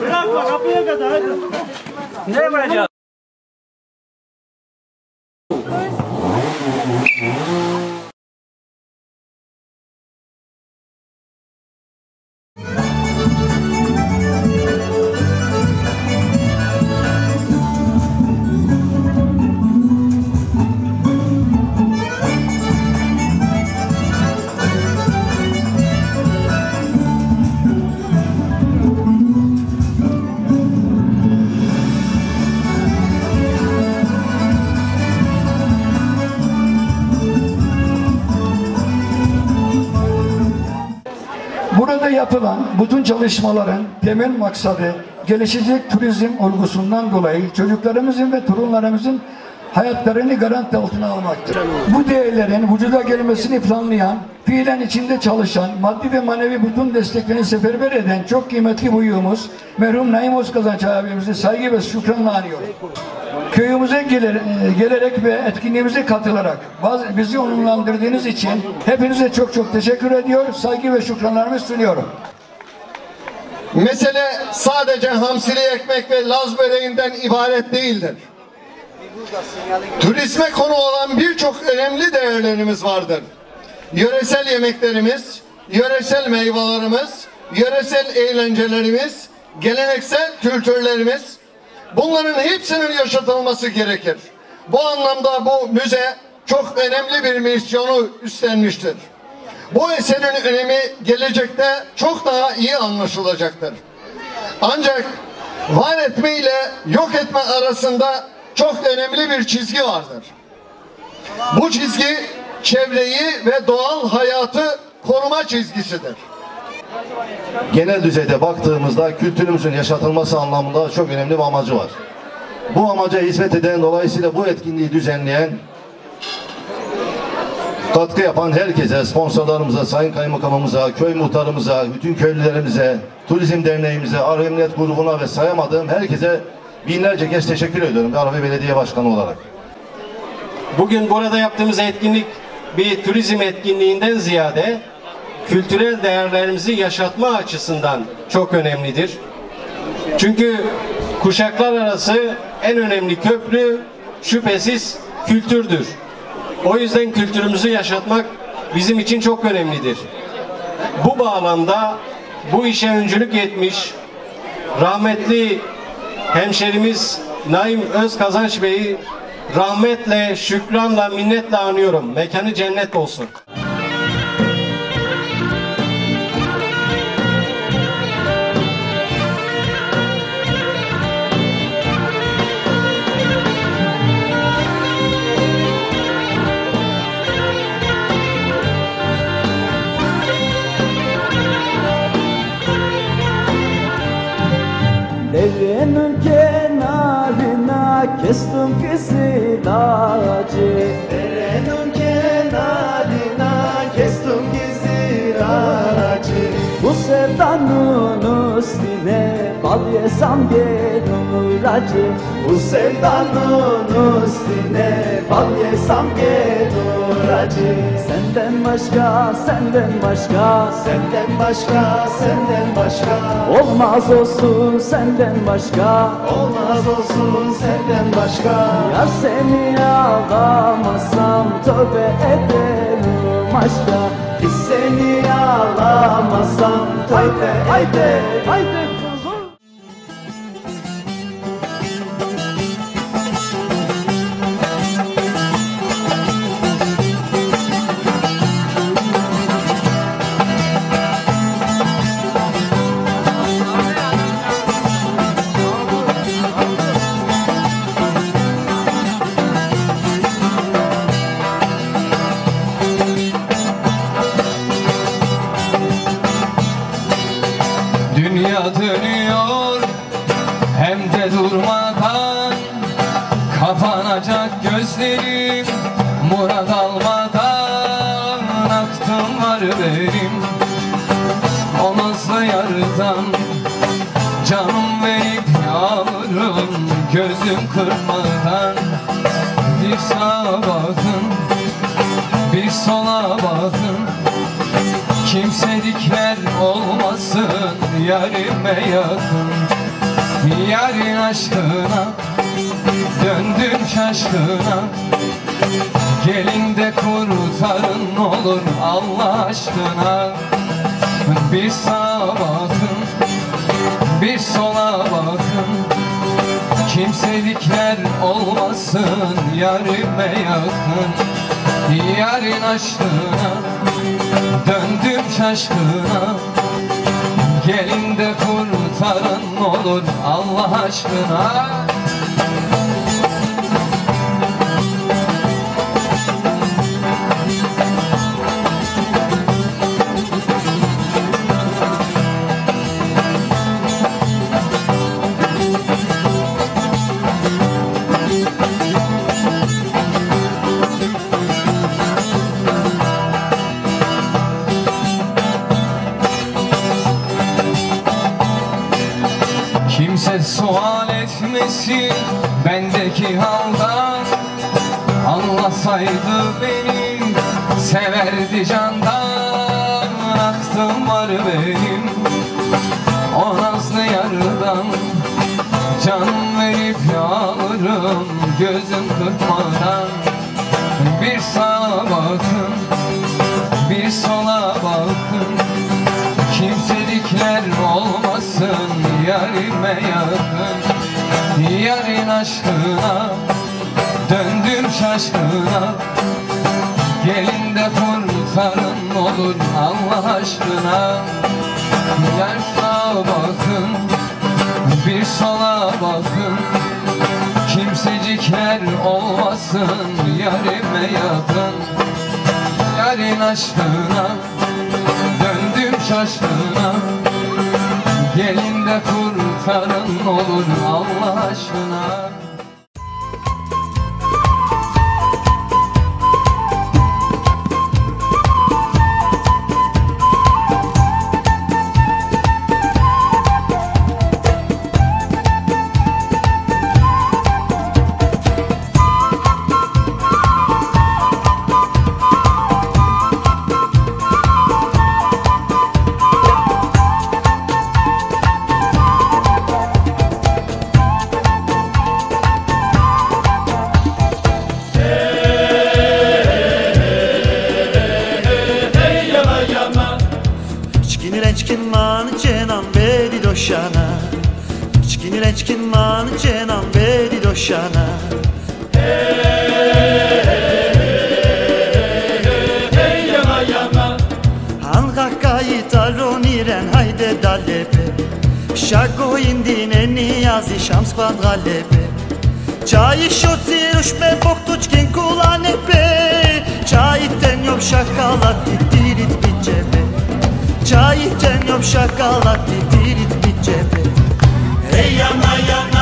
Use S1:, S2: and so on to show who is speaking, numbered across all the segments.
S1: Bırakma kapıya kadar hadi.
S2: Ne
S3: yapılan bütün çalışmaların temel maksadı gelişecek turizm olgusundan dolayı çocuklarımızın ve torunlarımızın hayatlarını garanti altına almaktır. Bu değerlerin vücuda gelmesini planlayan, fiilen içinde çalışan, maddi ve manevi bütün desteklerini seferber eden çok kıymetli büyüğümüz merhum Naim Özkazanç abimizi saygı ve şükranla anıyorum. Köyümüze gelir, e, gelerek ve etkinliğimize katılarak bizi onurlandırdığınız için hepinize çok çok teşekkür ediyor, saygı ve şükranlarımı sunuyorum.
S4: Mesele sadece hamsili ekmek ve laz böreğinden ibaret değildir. Turizme konu olan birçok önemli değerlerimiz vardır. Yöresel yemeklerimiz, yöresel meyvelerimiz, yöresel eğlencelerimiz, geleneksel kültürlerimiz, bunların hepsinin yaşatılması gerekir. Bu anlamda bu müze çok önemli bir misyonu üstlenmiştir. Bu eserin önemi gelecekte çok daha iyi anlaşılacaktır. Ancak var etme ile yok etme arasında çok önemli bir çizgi vardır. Bu çizgi çevreyi ve doğal hayatı koruma çizgisidir.
S5: Genel düzeyde baktığımızda kültürümüzün yaşatılması anlamında çok önemli bir amacı var. Bu amaca hizmet eden dolayısıyla bu etkinliği düzenleyen katkı yapan herkese, sponsorlarımıza, sayın kaymakamımıza, köy muhtarımıza, bütün köylülerimize, turizm derneğimize, Arı Emniyet grubuna ve sayamadığım herkese binlerce kez teşekkür ediyorum Arı Belediye Başkanı olarak.
S2: Bugün burada yaptığımız etkinlik bir turizm etkinliğinden ziyade kültürel değerlerimizi yaşatma açısından çok önemlidir. Çünkü kuşaklar arası en önemli köprü şüphesiz kültürdür. O yüzden kültürümüzü yaşatmak bizim için çok önemlidir. Bu bağlamda bu işe öncülük etmiş rahmetli hemşerimiz Naim Özkazanç Bey'i rahmetle, şükranla, minnetle anıyorum. Mekanı cennet olsun.
S1: estanquecer üstüne bal yesem gelir acı Bu sevdanın üstüne. Bal yesem gelir acı Senden başka, senden başka. Senden başka, senden başka. Olmaz olsun senden başka. Olmaz olsun senden başka. Yar seni ağlamasam tövbe ederim aşka Biz seni ağlamasam tövbe haydi haydi
S6: bakın Kimsedikler olmasın yarime yakın. Yarın aşkına döndüm şaşkına. Gelin de kurtarın olur Allah aşkına. Bir sağa bakın bir sola bakın. Kimselikler olmasın yarime yakın Yarın aşkına döndüm şaşkına. Gelin de kurtarın olur Allah aşkına etmesin bendeki haldan. Anlasaydı beni severdi candan. Aklım var benim o nazlı yardan Can verip yağlarım gözüm kırpmadan Bir sağa bakın bir sola bakın. Kimselikler olmasın yarime yakın Yarın aşkına döndüm şaşkına. Gelin de kurtarın olur Allah aşkına. Yar sağa bakın bir sola bakın. Kimsecikler olmasın yarime yakın. Yarın aşkına döndüm şaşkına. Gelin de kurtarın olur Allah aşkına
S1: Şako indine niyazi şams kvadralepe. Çayı şoti ruşme boktuçkin kulanepe Çayitten yok şakalat ditirit bir cebe Çayitten yok şakalat ditirit bir cebe Hey yana yana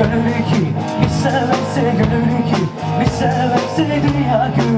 S7: Gönül ki, bir severse gönül ki, bir severse dünya gönül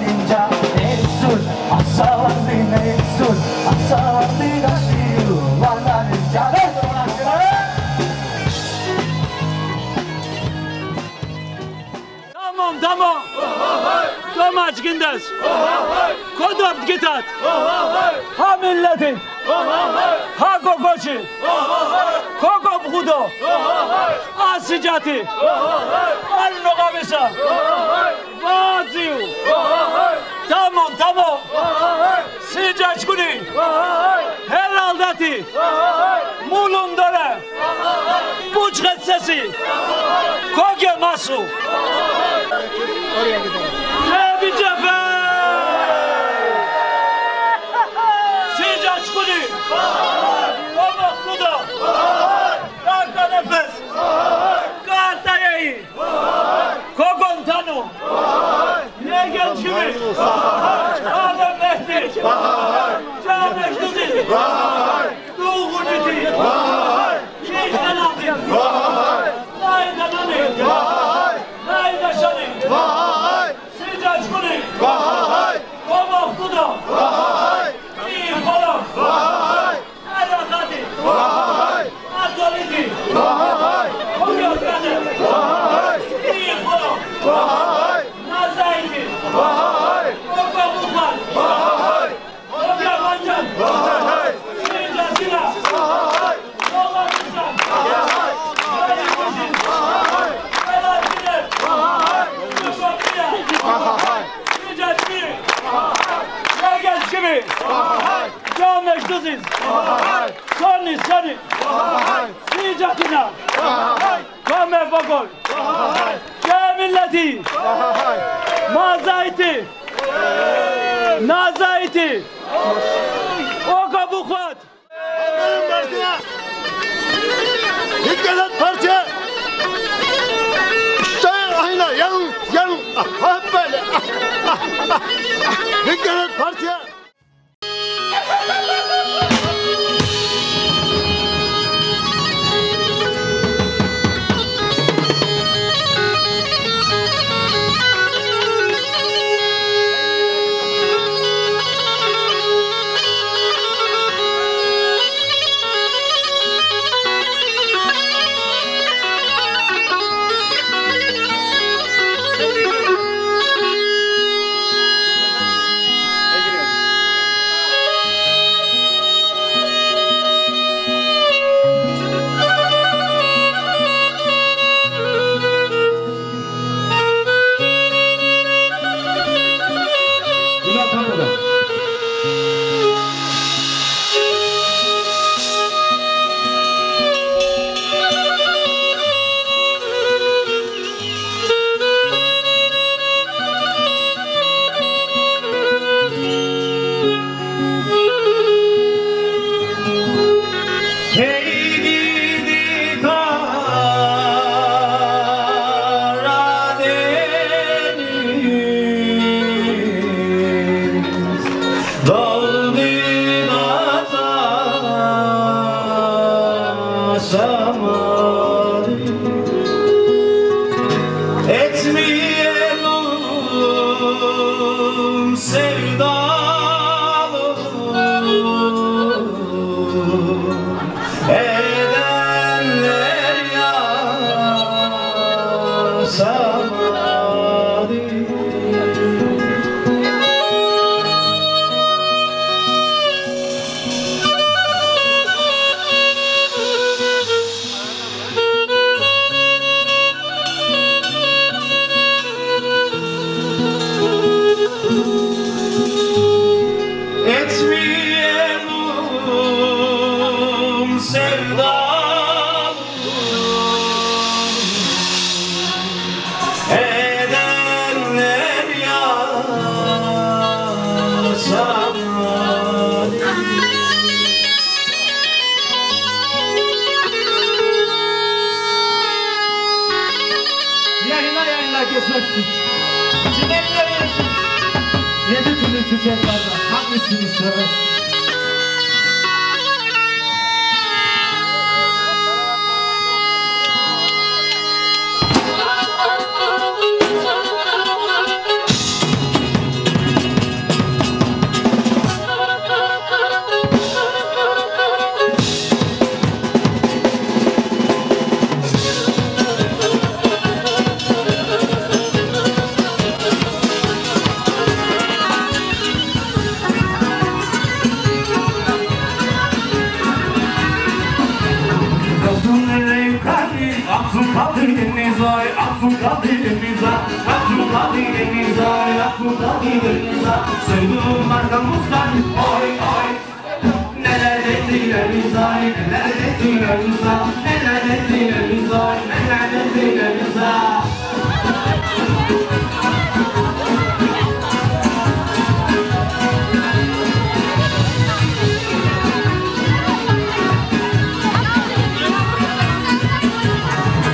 S7: ninja Nessun Asalanti Nessun Asalanti Dashiru Wanda ninja
S8: Tamam tamam Domać gyndes Kodop gitat Ha milleti Ha kokoci Kokop hudo Al nogabisa Brasil! Tamo, tamo! Siđa čkuni! Helal dati! Mulundara! Pučka sesi! Kog je masu? Oraya gidelim. Ne
S9: bir cephe! Bahar. Bahar. Adam Mehmet. Bahar. Cameş Kızıl.
S10: Bahar. Doğu
S7: Nüti. Bahar. Şeyh Elazığ. Bahar. sevdam. sevdam Edenler yasalar
S11: Yayınla yayınla kesmezsin Çimenleri yesin Yedi türlü çiçeklerden. Hangisini seversin? Nizay, neler ettiler nizay, neler ettiler nizay.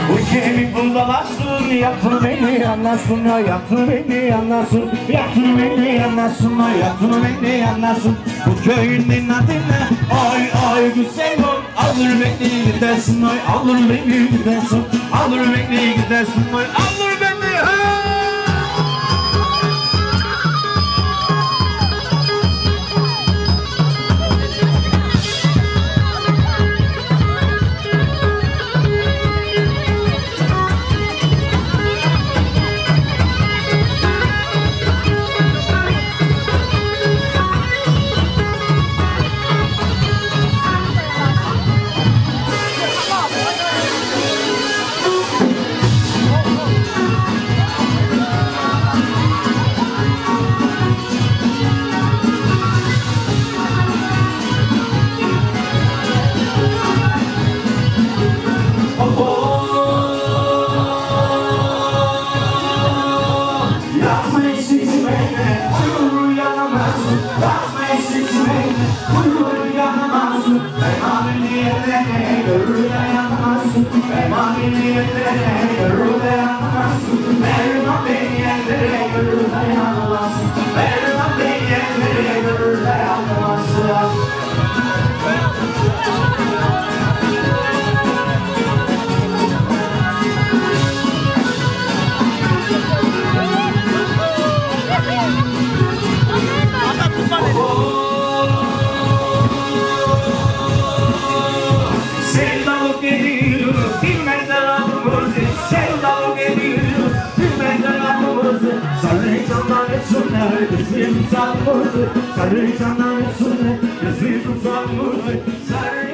S11: Bu kemik bundalasın, yaktın beni? Anlasın ya Yaktın beni anlasın, yaktın beni anlasın ya Yaktın beni anlasın köyünün adı ne? Ay ay güzel ol. Alır beni gidersin ay Alır beni gidersin. Alır beni gidersin ay Alır Deslizo-me só por você Sarei-me só na minha sunne Deslizo-me só por você